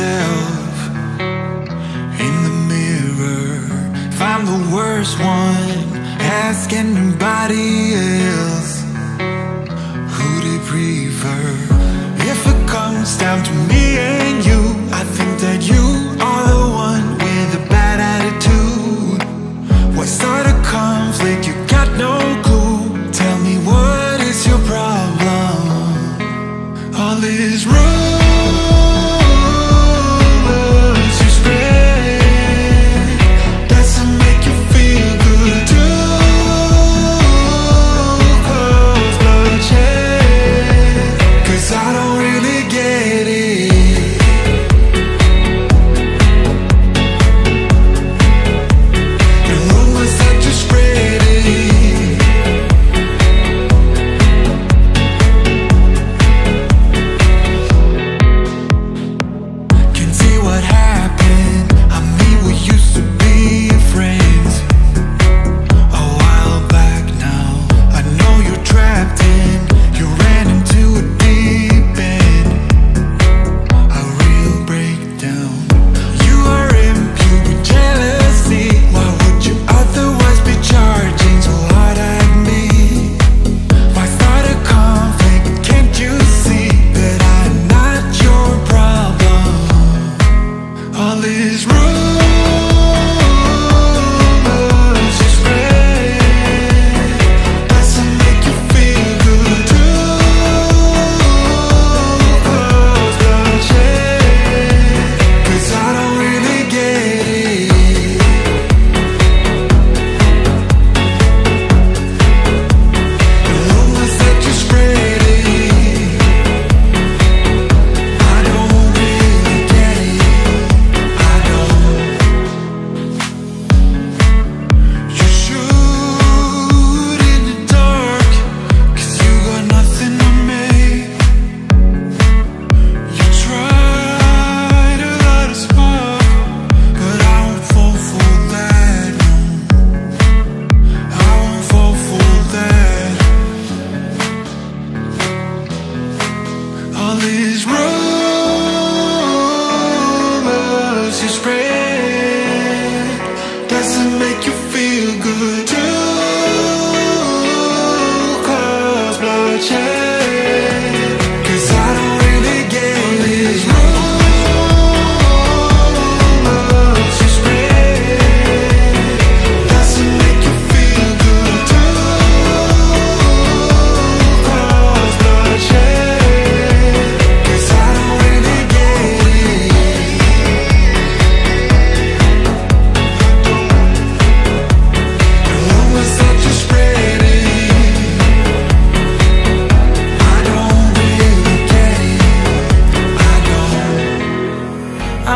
myself in the mirror. If I'm the worst one, ask anybody else who they prefer. If it comes down to me and you, I think that you are the one with a bad attitude. What sort of conflict you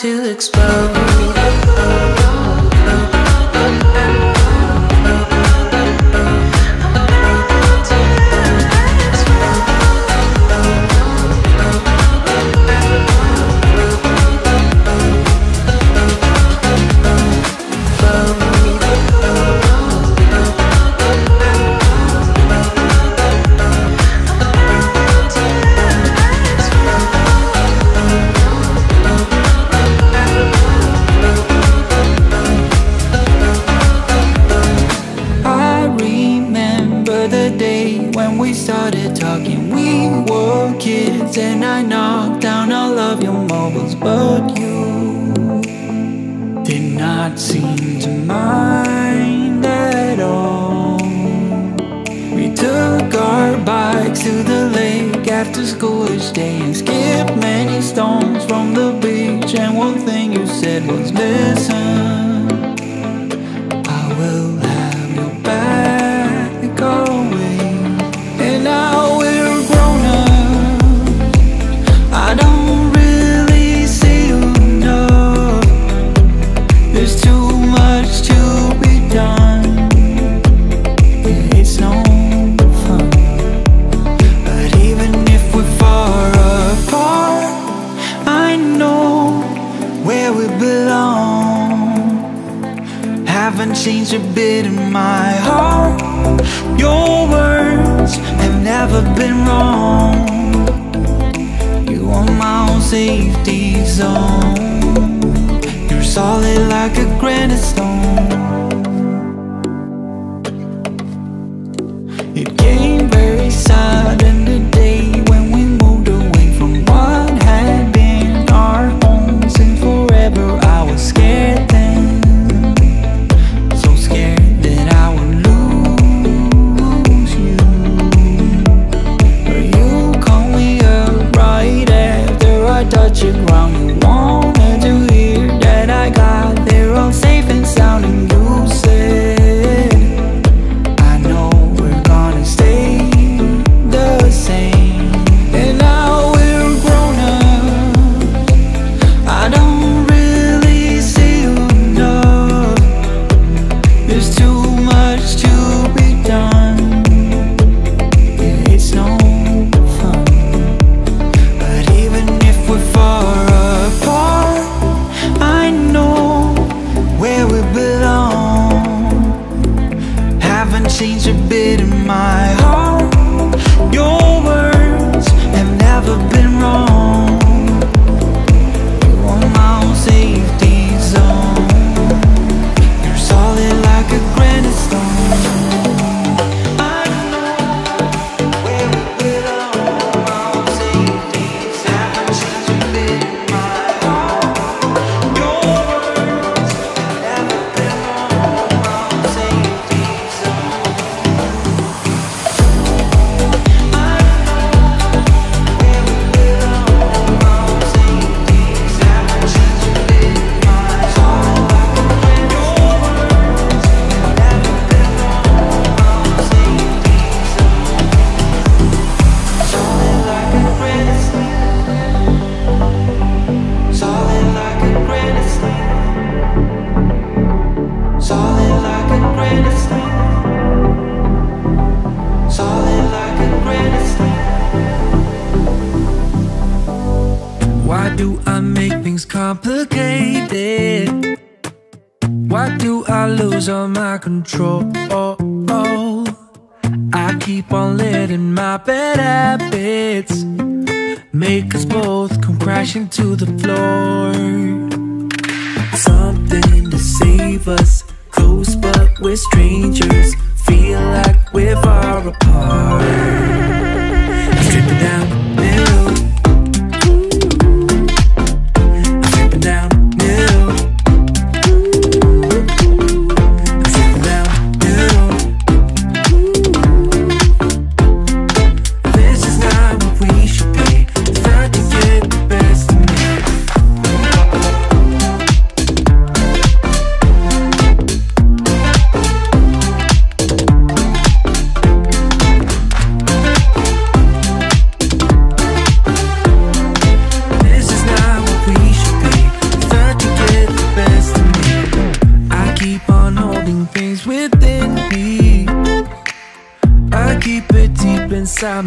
to explain. but you did not seem to mind at all. We took our bikes to the lake after school each day and skipped many stones from the beach. And one thing you said was listen. been wrong. You are my own safety zone. You're solid like a granite stone I make things complicated? Why do I lose all my control? I keep on letting my bad habits make us both come crashing to the floor. Something to save us, close but we're strangers.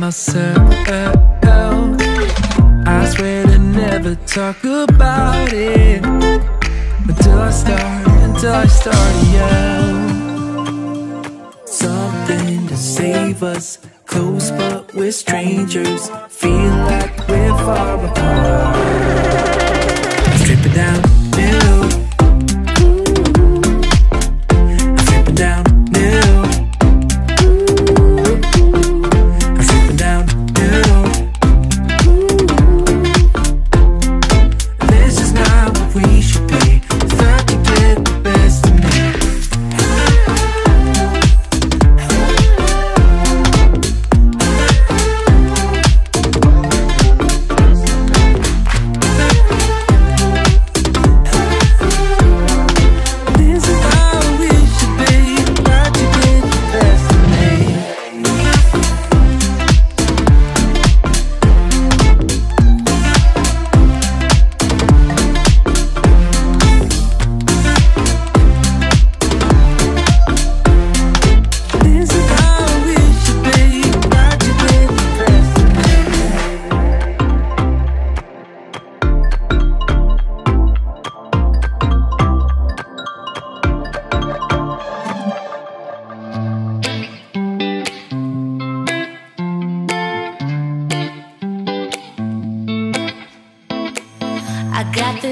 myself. I swear to never talk about it. Until I start, until I start yell Something to save us Close but we're strangers. Feel like we're far apart. Strip it down.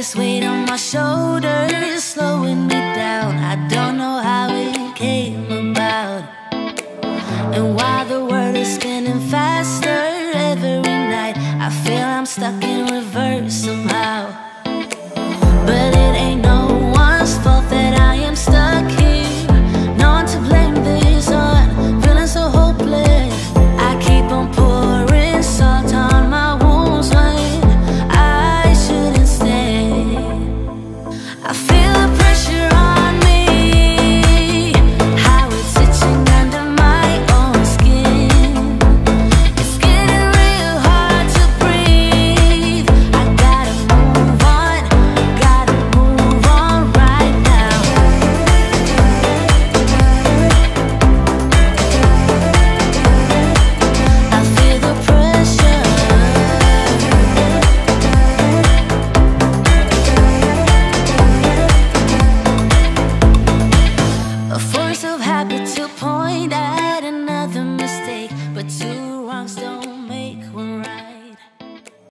this weight on my shoulders